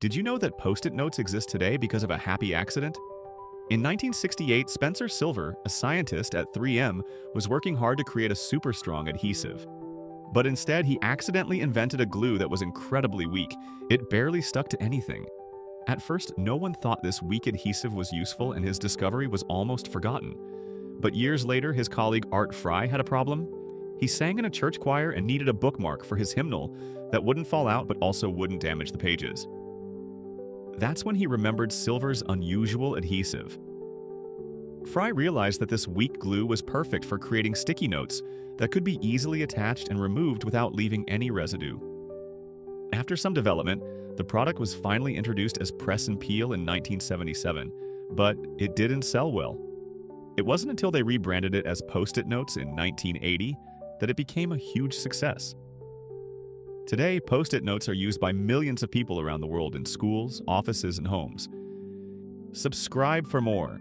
Did you know that Post-it notes exist today because of a happy accident? In 1968, Spencer Silver, a scientist at 3M, was working hard to create a super strong adhesive. But instead, he accidentally invented a glue that was incredibly weak. It barely stuck to anything. At first, no one thought this weak adhesive was useful and his discovery was almost forgotten. But years later, his colleague Art Fry had a problem. He sang in a church choir and needed a bookmark for his hymnal that wouldn't fall out but also wouldn't damage the pages. That's when he remembered Silver's unusual adhesive. Fry realized that this weak glue was perfect for creating sticky notes that could be easily attached and removed without leaving any residue. After some development, the product was finally introduced as Press and Peel in 1977, but it didn't sell well. It wasn't until they rebranded it as Post-it Notes in 1980 that it became a huge success. Today, Post-it notes are used by millions of people around the world in schools, offices, and homes. Subscribe for more